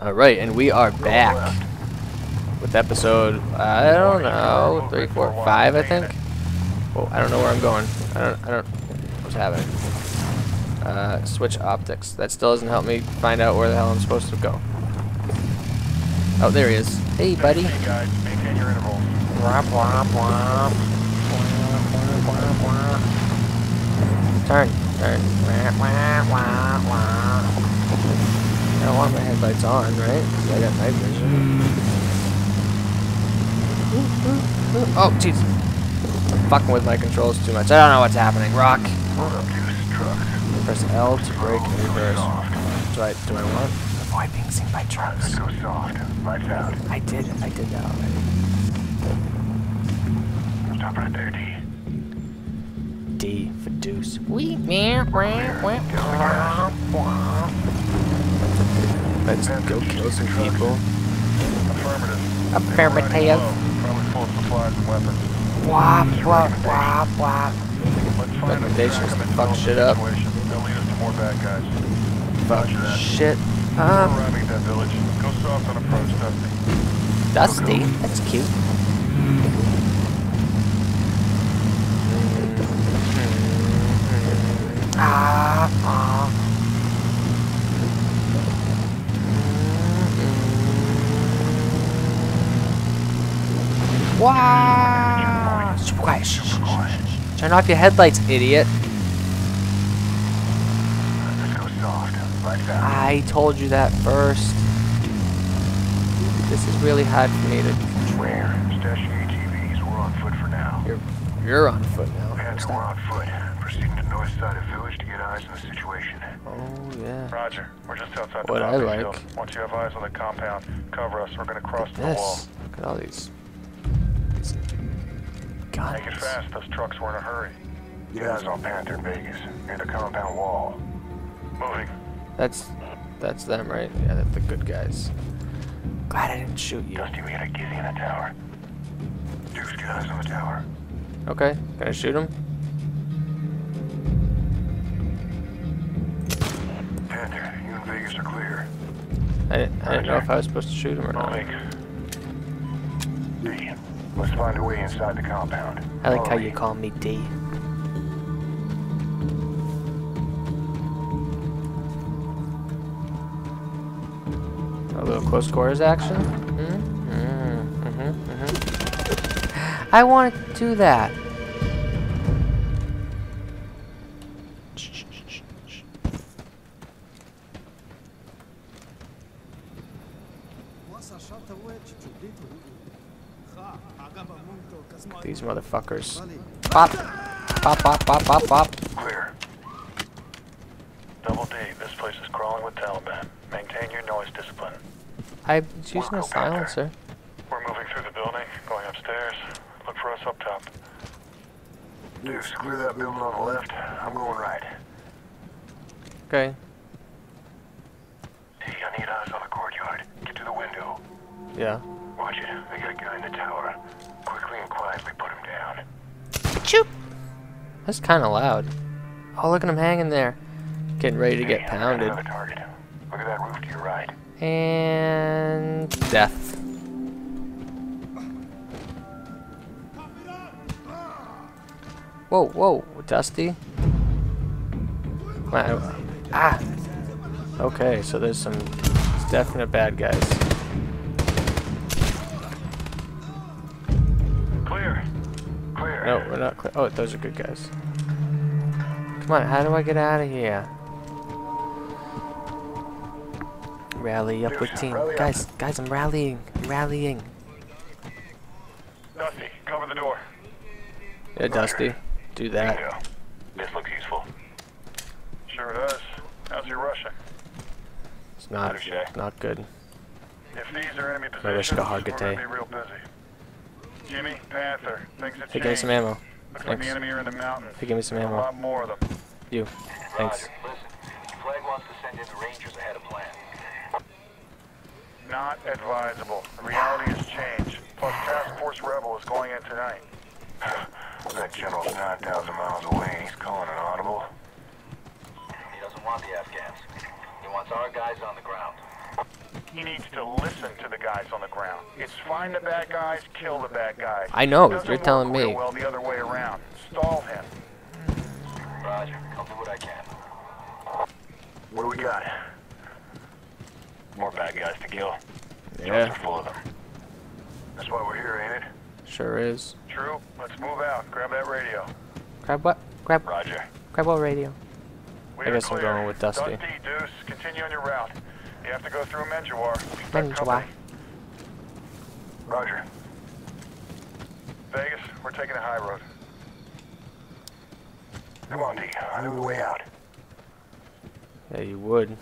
Alright, and we are back with episode, I don't know, three, four, five, I think. Well, I don't know where I'm going. I don't, I don't, what's happening? Uh, switch optics. That still doesn't help me find out where the hell I'm supposed to go. Oh, there he is. Hey, buddy. Hey guys, maintain your intervals. Womp, womp, womp. Womp, womp, womp, womp. Turn, turn. Womp, womp, womp, womp. I don't want my headlights on, right? 'Cause I got night vision. Oh, jeez. I'm fucking with my controls too much. I don't know what's happening. Rock. Load up Deuce trucks. Press L to brake and reverse. Do I, do I want? Avoid being seen by trucks. Go soft. Lights out. I did, I did that already. Stop right there, D. D for deuce. Wee. Let's go kill some people. Affirmative. Affirmative. Probably full of supplies. Wop, wop, wop, wop. Let's find them. Recommendations to fuck shit up. situation. They'll lead us to more bad guys. Fuck shit. We're Uh, arriving at that village. Go soft on approach, Dusty. Dusty. That's cute. Ah, ah. Wow! Shh, Quiet. Shh, shh. Turn off your headlights, idiot. Let's go soft. Lights out. I told you that first. This is really hard for me to. Where? Stashing ATVs. We're on foot for now. You're, you're on foot now. Panther, we're on foot. Proceeding to north side of village to get eyes on the situation. Oh yeah. Roger. We're just outside the What I like. Field. Once you have eyes on the compound, cover us. We're gonna cross the wall. This. Look at all these guns. Make it fast. Those trucks were in a hurry. Get guys on Panther in Vegas, near the compound wall. Moving. That's that's them, right? Yeah, they're the good guys. Glad I didn't shoot you. Dusty, we got a gizzy in the tower. Deuce, get eyes on the tower. Okay, can I shoot him? Panther, you and Vegas are clear. I didn't, I didn't know if I was supposed to shoot him or not. Let's find a way inside the compound. I like how you call me D. A little close quarters action. Mm, mm, mhm, mhm. I want to do that. These motherfuckers. Pop. Pop, pop, pop, pop, pop. Clear. Double D, this place is crawling with Taliban. Maintain your noise discipline. I'm using a silencer. We're moving through the building, going upstairs. Look for us up top. Deuce, clear that building on the left. I'm going right. Okay. D, I need eyes on the courtyard. Get to the window. Yeah. Watch it. I got a guy in the tower. Quickly and quietly put him down. Choop. That's kind of loud. Oh, look at him hanging there. Getting ready to get Hey, I got pounded. Look at that roof to your right. And death. Whoa, whoa, Dusty. Wow. Ah. Okay, so there's some definite bad guys. Not clear. Oh, those are good guys. Come on, how do I get out of here? Rally up with team. Guys, guys, I'm rallying. I'm rallying. Dusty, cover the door. Yeah, Dusty. Do that. This looks useful. Sure does. How's your Russian? It's not, not good. If these are enemy wish positions, we're gonna be real busy. Jimmy, Panther, things have Hey, give me changed. some ammo. Looks like Thanks. the enemy are in the mountains. Hey, give me some ammo. A lot more of them. You. Thanks. Listen, Flagg wants to send in the Rangers ahead of plan. Not advisable. The reality has changed. Plus, Task Force Rebel is going in tonight. that general's 9,000 miles away. He's calling an audible. He doesn't want the Afghans. He wants our guys on the ground. He needs to listen to the guys on the ground. It's find the bad guys, kill the bad guys. I know, Doesn't you're work telling real me. Well, the other way around. Stall him. Roger. I'll do what I can. What do we got? More bad guys to kill. Yeah, full of them. That's why we're here, ain't it? sure is. True. Let's move out. Grab that radio. Grab what? Grab, Roger. grab what radio? We I are guess I'm clear. going with Dusty. Dusty, Deuce, continue on your route. You have to go through Menjawar. Expect Menjawar. company. Roger. Vegas, we're taking a high road. Come on, D. I know the way out. Yeah, you would.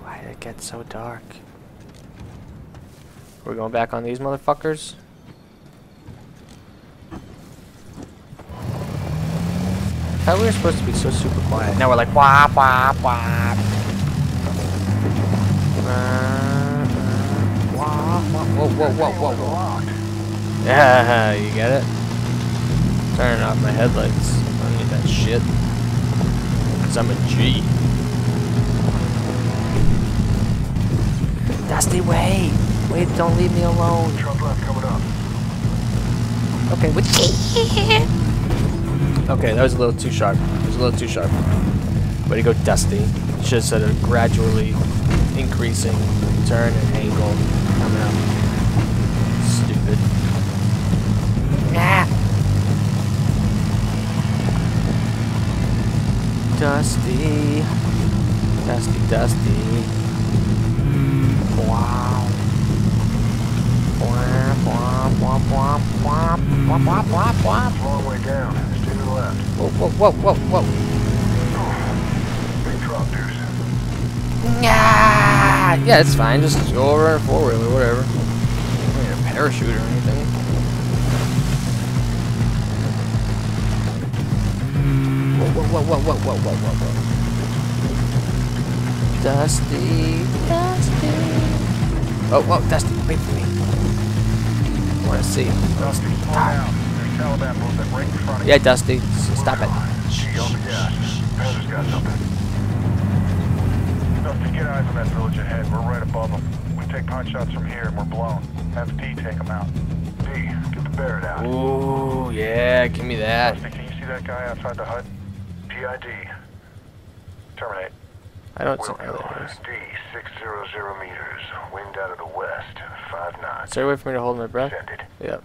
Why did it get so dark? We're going back on these motherfuckers? Thought we were supposed to be so super quiet. Now we're like wah wah wah. Uh, wah, wah. Whoa, whoa, whoa, whoa, whoa. Yeah, you get it? Turning off my headlights. I don't need that shit. Cause I'm a G. Dusty, wait! Wait, don't leave me alone. Truck left coming up. Okay, what? Okay, that was a little too sharp. It was a little too sharp. Way to go, Dusty. Should have said a gradually increasing turn and angle coming up. Stupid. Nah. Dusty. Dusty, Dusty. Wow. Womp, womp, womp, womp, womp, womp, womp, womp. All the way down left. Whoa, whoa, whoa, whoa, whoa. Big drop deuce. Yeah, yeah, it's fine. Just go over in a four wheeler, whatever. I need a parachute or anything. Whoa, whoa, whoa, whoa, whoa, whoa, whoa. Dusty, Dusty. Oh, whoa, Dusty, wait for me. I want to see. Dusty, pull down. There's Taliban movement right in front of Yeah. Dusty, stop it. Gee, on the gas. Panther's got something. Dusty, get eyes on that village ahead. We're right above them. We take punch shots from here and we're blown. Have D take them out. D, get the Barrett out. Ooh, yeah, give me that. Dusty, can you see that guy outside the hut? PID. Terminate. I don't see Will how go. that is. D, 600 meters. Wind out of the west. 5 knots. Is there a way for me to hold my breath? Send it. Yep.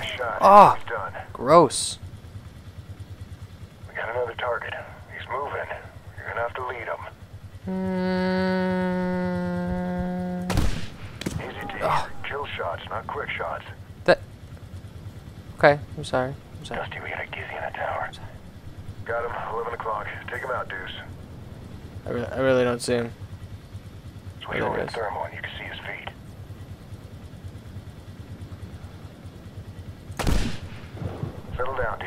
Nice shot. Ah. He's done. Gross. We got another target. He's moving. You're gonna have to lead him. Mm, Easy, D. Ugh. Kill shots, not quick shots. that. Okay, I'm sorry. I'm sorry. Dusty, we got a Gizzy in the tower. Got him. 11 o'clock. Take him out, Deuce. I really, I really don't see him. Switch There over it to thermal and you can see his feet. Settle down, D.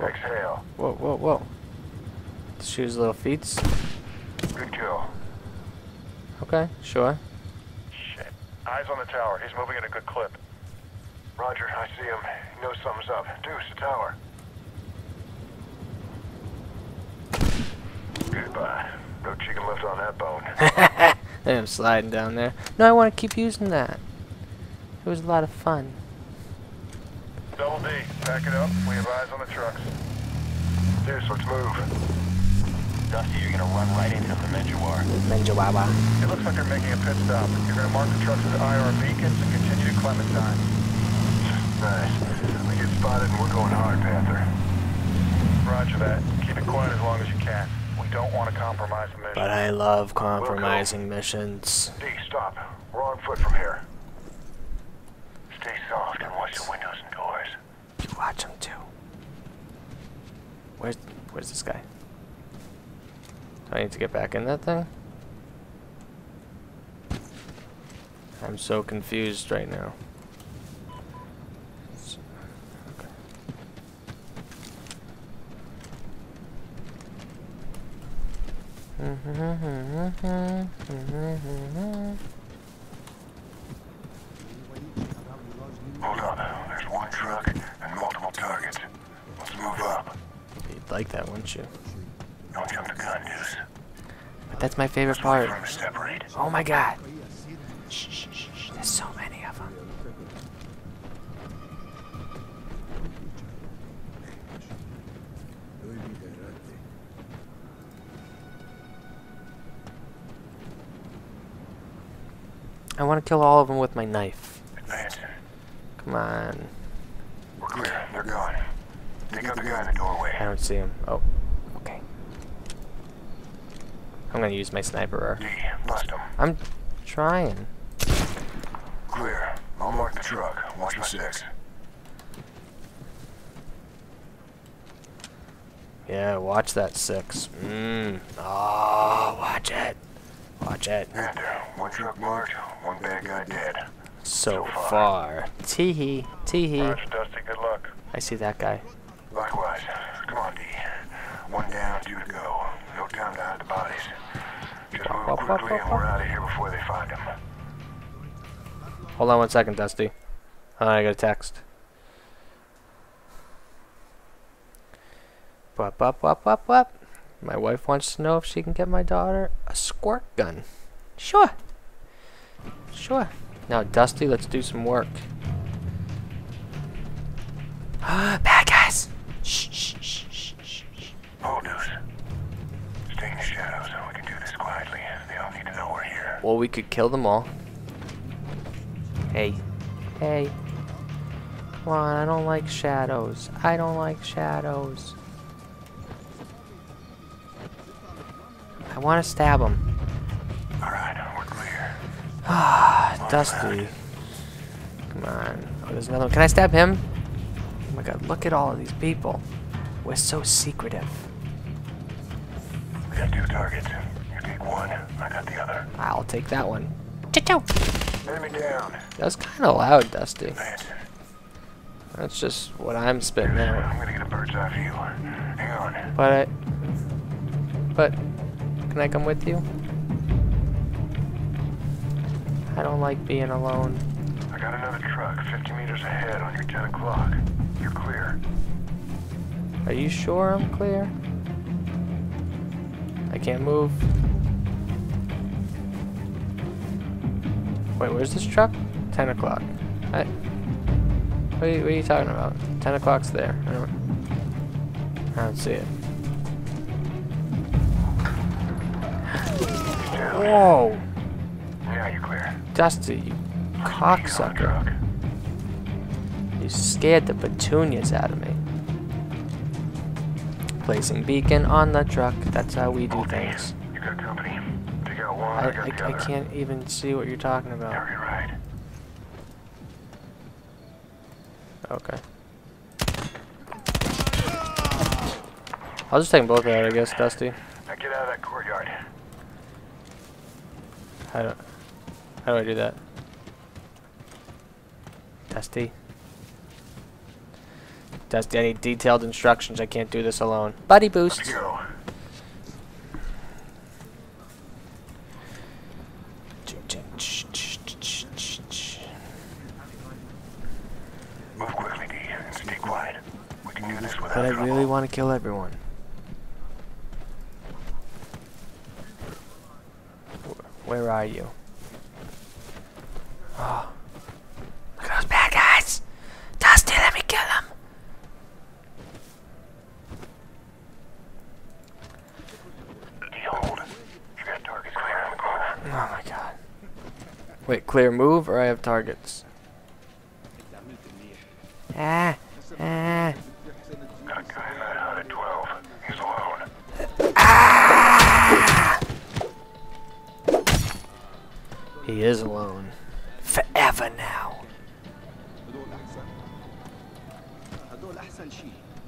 Exhale. Whoa, whoa, whoa. His little feet. Good kill. Okay, sure. Shit. Eyes on the tower. He's moving at a good clip. Roger, I see him. He knows something's up. Deuce, the tower. Goodbye. No chicken left on that bone. I am sliding down there. No, I want to keep using that. It was a lot of fun. Double D, pack it up. We have eyes on the trucks. Deuce, let's move. Dusty, you're gonna run right into the Menjawar. Menjawawa. It looks like they're making a pit stop. You're gonna mark the trucks as IR beacons and continue to Clementine. Nice. We get spotted and we're going hard, Panther. Roger that. Keep it quiet as long as you can. We don't want to compromise the mission. But I love compromising missions. D, stop. We're on foot from here. Stay soft and watch your windows and doors. You watch him too. Where's Where's this guy? Do I need to get back in that thing? I'm so confused right now. Okay. Hold up. There's one truck and multiple targets. Let's move up. You'd like that, wouldn't you? Don't jump the gun, Deuce. But that's my favorite part. for him to separate. Oh my god. Shh, shh, shh, shh. There's so many of them. I want to kill all of them with my knife. Come on. We're clear. They're gone. Take out the guy in the doorway. I don't see him. Oh, okay. I'm gonna use my sniper. D, bust him. I'm trying. Clear. I'll mark the truck. Watch my six. Yeah, watch that six. Mmm. Oh, watch it. Watch it. Panther, one truck marked, one bad guy dead. So far. Teehee. Teehee. Roger, Dusty. Good luck. I see that guy. Likewise. Come on, D. One down, two to go. No time to hide the bodies. Just move quickly and we're out of here before they find him. Hold on one second, Dusty. I got a text. Wop, wop, wop, wop, wop. My wife wants to know if she can get my daughter a squirt gun. Sure. Sure. Now, Dusty, let's do some work. Bad Well, we could kill them all. Hey. Hey. Come on, I don't like shadows. I don't like shadows. I want to stab him. All right, we're clear. Ah, Dusty. Come on. Oh, there's another one. Can I stab him? Oh my god, look at all of these people. We're so secretive. We got two targets. You take one, I got the other. I'll take that one. Choo-choo. Enemy down. That kind of loud, Dusty. Advance. That's just what I'm spitting out. I'm gonna get a bird's eye view. Hang on. But I. But. Can I come with you? I don't like being alone. I got another truck 50 meters ahead on your 10 o'clock. You're clear. Are you sure I'm clear? I can't move. Wait, where's this truck? 10 o'clock. I, what, are you, what are you talking about? 10 o'clock's there. I don't, I don't see it. Whoa! Yeah, you're clear. Dusty, you cocksucker. You scared the petunias out of me. Placing beacon on the truck. That's how we do things. I, I, I, I can't even see what you're talking about. Target right. Okay. I'll just take them both out, I guess, Dusty. Now get out of that courtyard. How do, how do I do that? Dusty. Dusty, I need detailed instructions. I can't do this alone. Buddy boost. Let's go. Move quickly, D, and stay quiet. We can do this without But I trouble. really want to kill everyone. Where are you? Oh. Look at those bad guys! Dusty, let me kill them! D, hold. Targets clear in the corner. Oh my god. Wait, clear move or I have targets?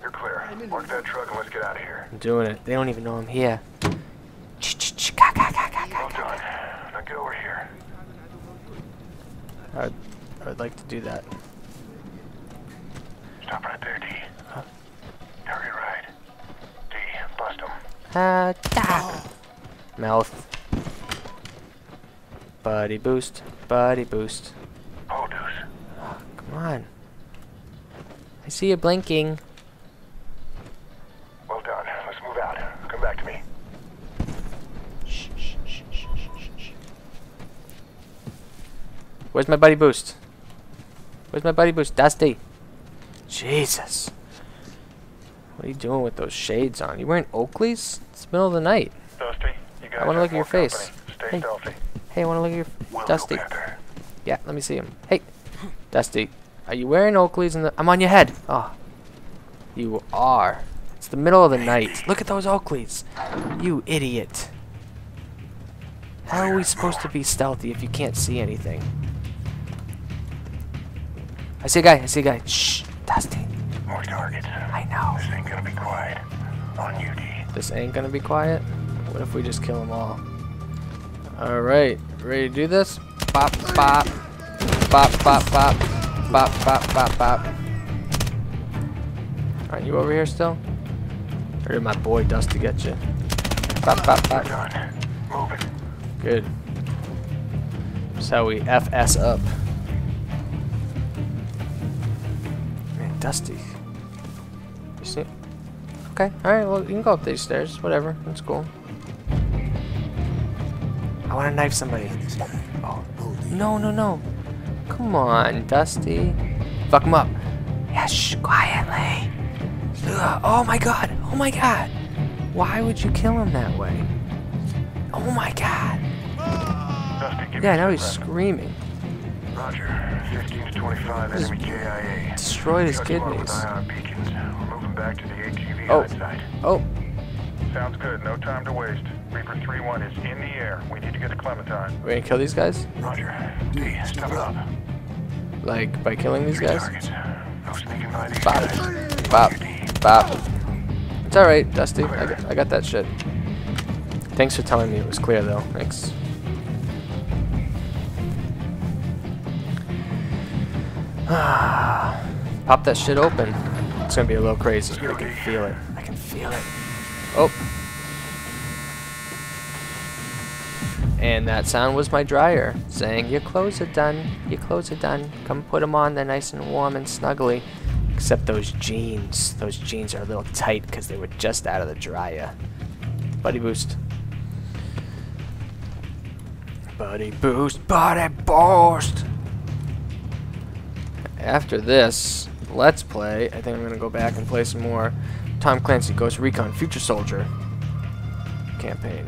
You're clear. Mark that truck and let's get out of here. I'm doing it. They don't even know I'm here. Well done. Now get over here. I would, I would like to do that. Stop right there, D. Target right. D, bust him. Ah, da. Mouth. Buddy boost. Buddy boost. Oh, deuce. Come on. I see you blinking. Well done. Let's move out. Come back to me. Shh, shh, shh, shh, shh. Where's my buddy boost? Where's my buddy boost? Dusty. Jesus. What are you doing with those shades on? You wearing Oakleys? It's the middle of the night. Dusty, you got I want to look at your face. hey. Stealthy. Hey, I want to look at your... We'll Dusty. Yeah, let me see him. Hey, Dusty are you wearing Oakleys? In the I'm on your head. Oh, you are. It's the middle of the night. Look at those Oakleys. You idiot. How are we supposed to be stealthy if you can't see anything? I see a guy. I see a guy. Shh, Dusty. More targets. I know. This ain't gonna be quiet. On you, D. This ain't gonna be quiet. What if we just kill them all? All right, ready to do this? Bop, bop, bop, bop, bop, bop, bop, bop, bop. Aren't you over here still? Or did my boy Dusty get you? Bop, bop, bop. Done. Move it. Good. That's how we FS up. Man, Dusty. You see? Okay, alright, well, you can go up these stairs. Whatever, that's cool. I want to knife somebody. Oh. No, no, no. Come on, Dusty. Fuck him up. Yeah, shh, quietly. Ugh, oh my god, oh my god. Why would you kill him that way? Oh my god. Dusty, Yeah, now he's screaming. Roger. 15 to 25 Just enemy KIA. destroyed his Touch one with kidneys. IR beacons. We're moving back to the ATV Oh. Oh, Sounds good. No time to waste. Reaper 3-1 is in the air. We need to get to Clementine. we're gonna kill these guys? Roger. D, step it up. Like, by killing these guys? targets. No sneaking by these Bop, bop, bop. It's alright, Dusty. I got, I got that shit. Thanks for telling me it was clear, though. Thanks. Pop that shit open. It's gonna be a little crazy. I can feel it. I can feel it. Oh. And that sound was my dryer saying, Your clothes are done. Your clothes are done. Come put them on. They're nice and warm and snuggly. Except those jeans. Those jeans are a little tight because they were just out of the dryer. Buddy boost. Buddy boost. Buddy boost. After this, let's play. I think I'm going to go back and play some more Tom Clancy Ghost Recon Future Soldier campaign.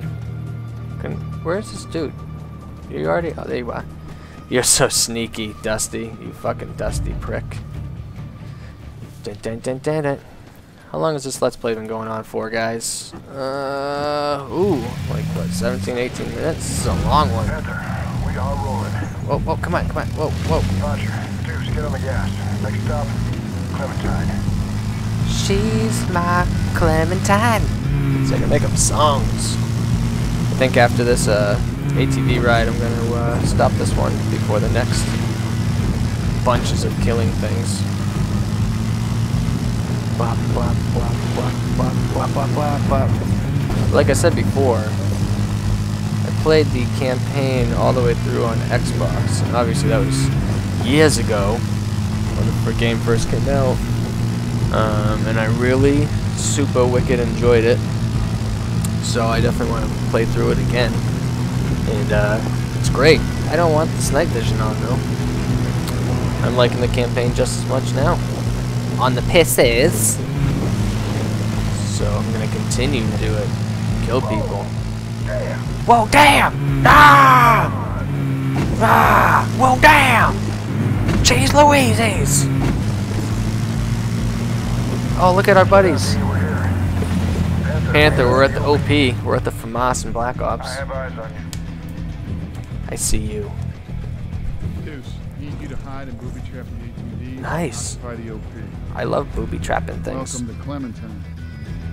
Can, where's this dude? You already? Oh, there you are. You're so sneaky, Dusty. You fucking dusty prick. Dun, dun, dun, dun, dun. How long has this Let's Play been going on for, guys? Uh, ooh, like what, 17, 18 minutes? This is a long one. Panther, we are rolling. Whoa, whoa, come on, come on, whoa, whoa. Roger. Deuce, get on the gas. Next stop, Clementine. She's my Clementine. So I can make up songs. I think after this uh, ATV ride, I'm going to uh, stop this one before the next bunches of killing things. Like I said before, I played the campaign all the way through on Xbox, and obviously that was years ago when the game first came out. Um, and I really super wicked enjoyed it. So I definitely want to play through it again. And uh, it's great. I don't want this night vision on though. I'm liking the campaign just as much now. On the pisses. So I'm gonna continue to do it. Kill people. Whoa, damn! Ah! Ah! Whoa, damn! Jeez Louises! Oh, look at our buddies. Panther, we're at the OP. We're at the FAMAS and Black Ops. have eyes on you. I see you. Deuce, need you to hide and booby trap the ATV. Nice. The OP. I love booby trapping things. Welcome to Clementine.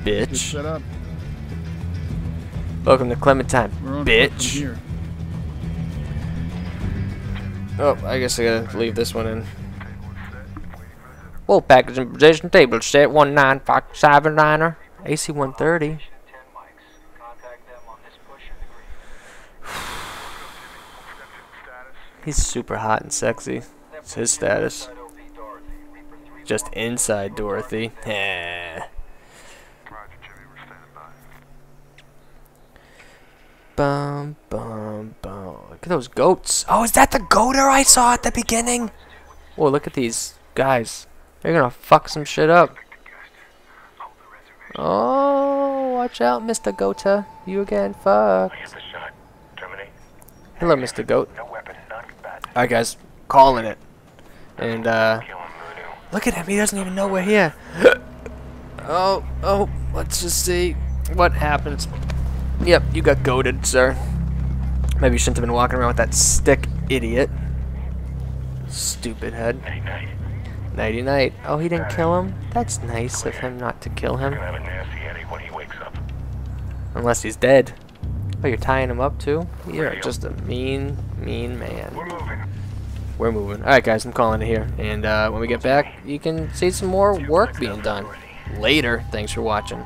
Get Bitch. set up. Welcome to Clementine. We're on foot from Bitch. Oh, I guess I gotta leave this one in. Well, package in position, table set 19579er, AC 130. He's super hot and sexy. It's his status. Just inside Dorothy. Bum, bum, bum. Look at those goats. Oh, is that the goater I saw at the beginning? Whoa, look at these guys. They're gonna fuck some shit up. Oh, watch out, Mr. Goater. You again, fucked. I get the shot. Terminate. Hello, Mr. Goat. No weapon, non-combatant. Alright, guys. Calling it. And, uh, Kill him, Voodoo. look at him. He doesn't even know we're here. oh, oh, let's just see what happens. Yep, you got goaded, sir. Maybe you shouldn't have been walking around with that stick, idiot. Stupid head. Night, night. Nighty night. Oh, he didn't kill him? That's nice of him not to kill him. Gonna have a nasty headache when he wakes up. Unless he's dead. Oh, you're tying him up too? You're just a mean, mean man. We're moving. We're moving. Alright, guys, I'm calling it here. And uh, when we get back, you can see some more work being done. Later. Thanks for watching.